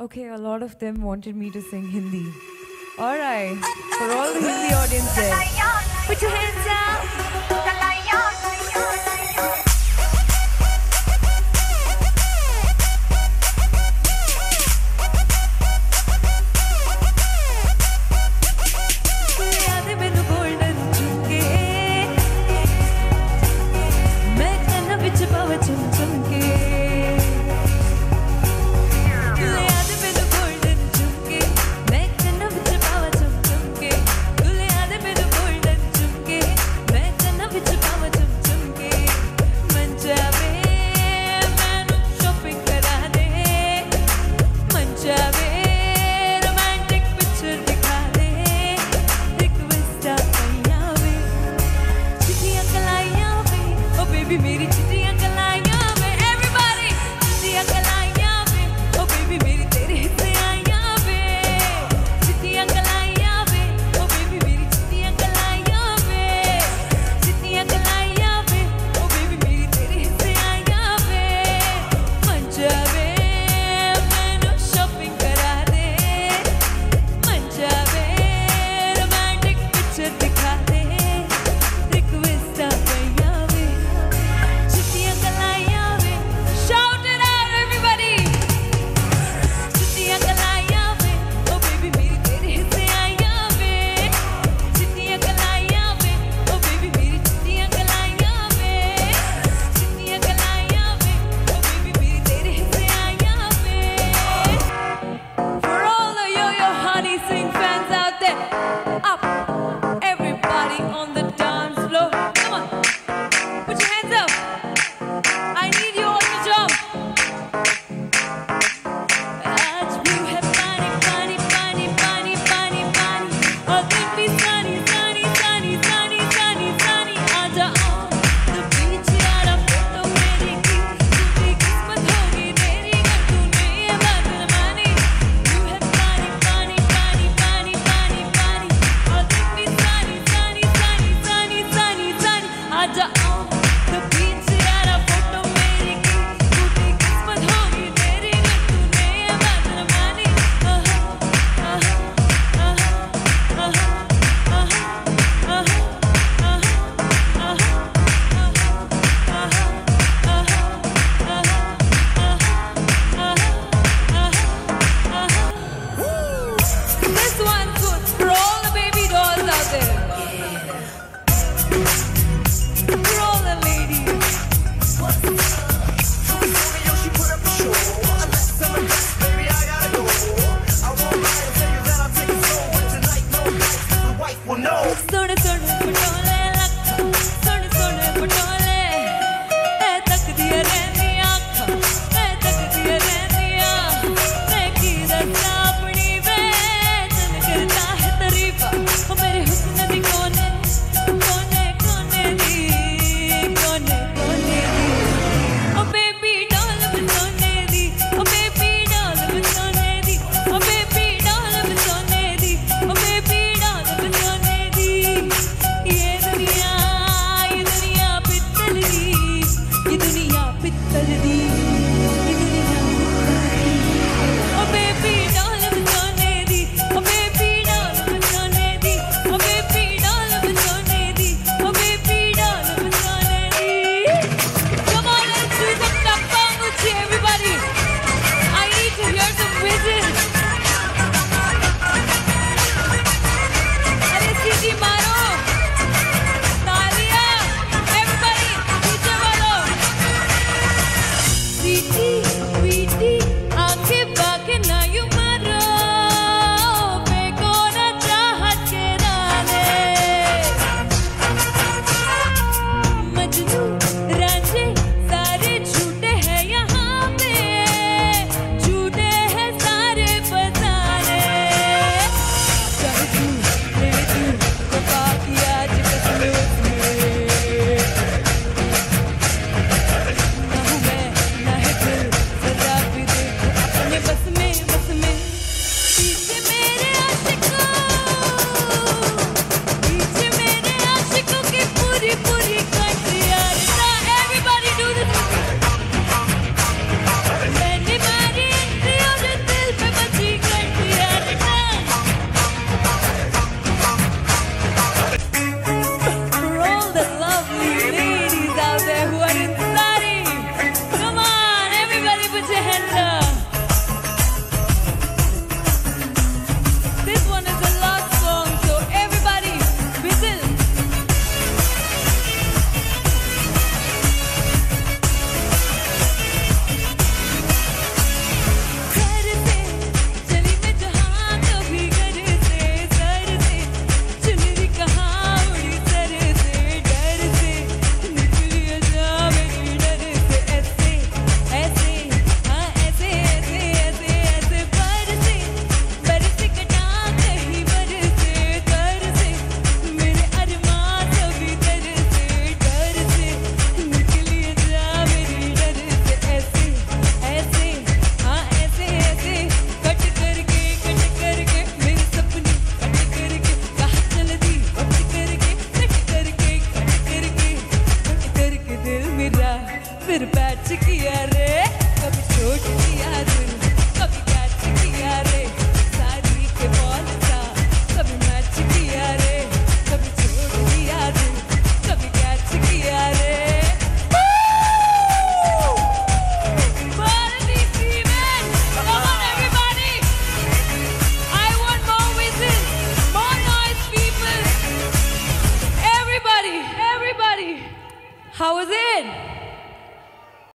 Okay, a lot of them wanted me to sing Hindi. Alright, for all the Hindi audience there, put your hands up.